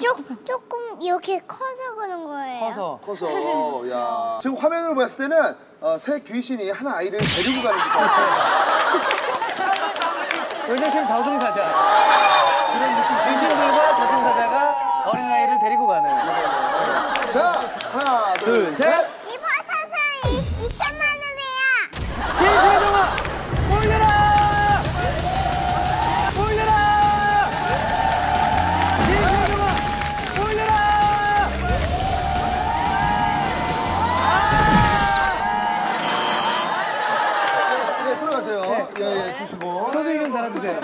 조, 조금 이렇게 커서 그런 거예요. 커서. 커서 야 지금 화면으로 봤을 때는 어, 새 귀신이 한 아이를 데리고 가는 듯 요즘 씨는 저승사자. 그런 느낌. 귀신들과 저승사자가 어린아이를 데리고 가는. 자 하나 둘, 둘, 셋. 예 들어가세요 예 예 주시고 소주 이름 달아주세요.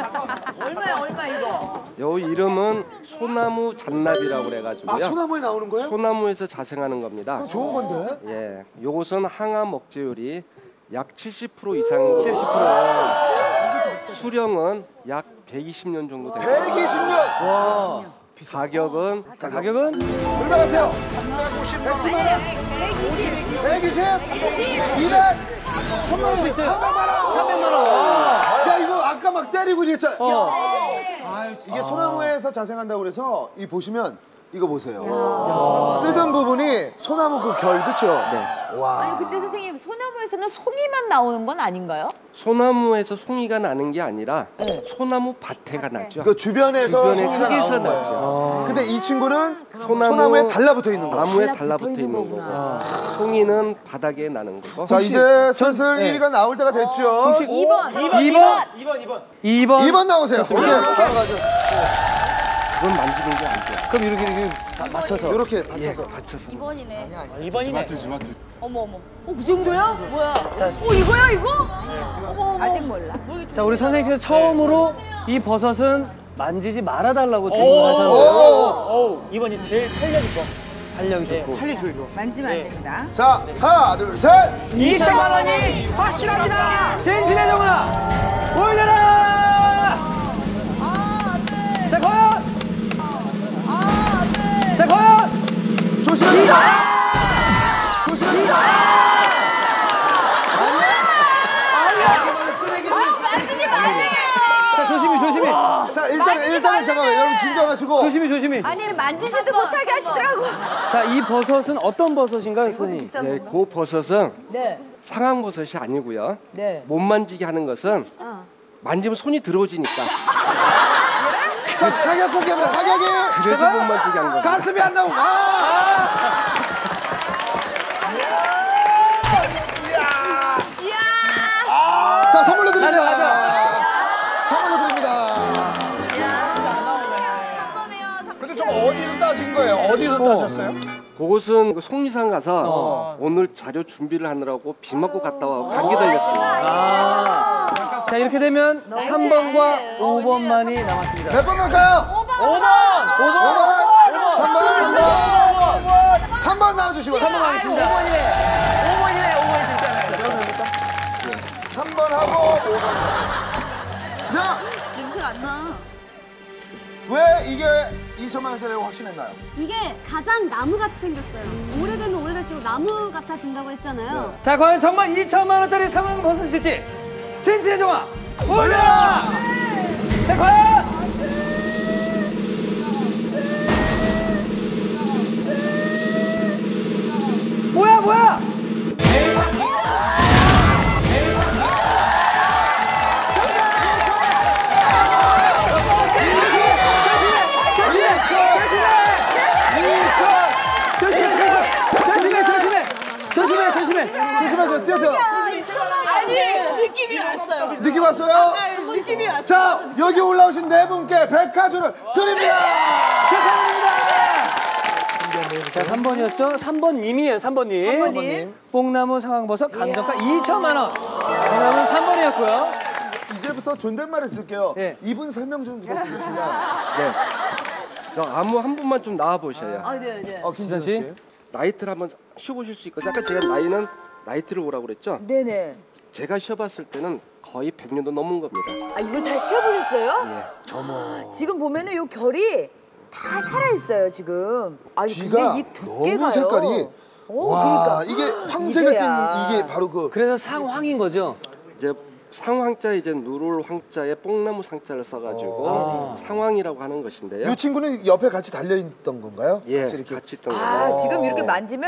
얼마야 얼마 이거? 요 이름은 소나무 잔나비라고 그래가지고요. 아 소나무에 나오는 거예요? 소나무에서 자생하는 겁니다. 그럼 좋은 건데 예, 요것은 항암 억제율이 약 70% 이상 70% 수령은 약 120년 정도 됩니다. 120년 와. 가격은 자, 가격은? 얼마 같아요? 110만 원? 120 120 200 천만 원씩 있어요. 300만 원 300만 원. 야 이거 아까 막 때리고 이랬잖아 어. 이게 소나무에서 자생한다고 그래서 이 보시면 이거 보세요 뜯은 부분이 소나무 그 결 그쵸? 네. 와 그때 선생님 소나무에서는 송이만 나오는 건 아닌가요? 소나무에서 송이가 나는 게 아니라 네. 소나무 밭에가 나죠. 그 주변에서 주변에 송이가 흙에서 나죠. 근데 이 친구는 소나무- 소나무 에 달라붙어 있는 거야 나무에 달라붙어 있는. 거고 송이는 바닥에 나는 거고. 자 이제 슬슬 네. 1위가 나올 때가 됐죠 2번. 2번. 2번. 2번. 2번 나오세요 오케이 바로 가죠 그건 만지는 게 아니죠. 그럼 이렇게 이렇게 다 맞춰서. 이렇게 받쳐서 받쳐서. 2번이네. 어머 어머. 어 그 정도야? 뭐야? 어 이거야 이거? 어머 어머. 아직 몰라. 자, 우리 선생님께서 처음으로 이 버섯은 만지지 말아달라고 주문하셨는데요. 2번이 제일 탄력이 좋아. 탄력이 좋고. 탄력이 제일 좋아. 만지면 안 된다. 자 하나 둘 셋 2천만 원이 확실합니다. 진실의 동화 올려라. 일단은 일단은 잠깐만 여러분 진정하시고 조심히 조심히. 아니 만지지도 못하게 하시더라고. 자 이 버섯은 어떤 버섯인가요, 선생님? 거. 그 버섯은 네. 상황 버섯이 아니고요. 네. 못 만지게 하는 것은 만지면 손이 들어오지니까 자 사격 공개입니다 사격이 그래서 못 만지게 한 겁니다. 가슴이 안 나오고 아! 어디서 따신 거예요? 어디서 따셨어요? 그곳은 그 속리산 가서 오늘 자료 준비를 하느라고 비 맞고 갔다 와고 감기 걸렸습니다. 자 이렇게 되면 3번과 5번만이 남았습니다. 몇 번 갈까요? 5번! 5번! 3번! 3번! 나와주시고 3번 하겠습니다. 3번 하고 5번. 자! 냄새가 안 나. 왜 이게 2천만 원짜리라고 확신했나요? 이게 가장 나무같이 생겼어요. 오래되면 오래될수록 나무 같아진다고 했잖아요. 자 과연 정말 2천만 원짜리 상황 벗으실지 진실의 정화 올려라! 자 과연! 아니 느낌이 왔어요. 느낌 왔어요? 느낌이 왔어. 자 여기 올라오신 네 분께 백화주를 드립니다 축하드립니다. 자, 3번이었죠? 3번님이에요, 3번님. 3번님. 뽕나무 상황버섯 감정가 2천만 원. 정답은 3번이었고요. 이제부터 존댓말을 쓸게요 예. 이분 설명 좀 부탁드리겠습니다 네. 저 아무 한 분만 좀 나와 보셔요. 아 네, 네. 어 김선 씨 씨. 나이테를 한번 세어 보실 수 있거든요. 아까 제가 나이는 나이테를 보라고 그랬죠? 네네. 제가 세어봤을 때는 거의 100년도 넘은 겁니다. 아 이걸 다 세어보셨어요? 예. 어머 지금 보면은 요 결이 다 살아 있어요 지금. 아니 쥐가 근데 이 두께가요. 너무 색깔이 오, 와 그러니까. 이게 황색을 띈. 이게 바로 그 그래서 상황인 거죠? 이제 상황자에 이제 누를 황자에 뽕나무 상자를 써가지고 상황이라고 하는 것인데요. 이 친구는 옆에 같이 달려 있던 건가요? 예, 같이 이렇게 같이 있던 아 거예요. 지금 이렇게 만지면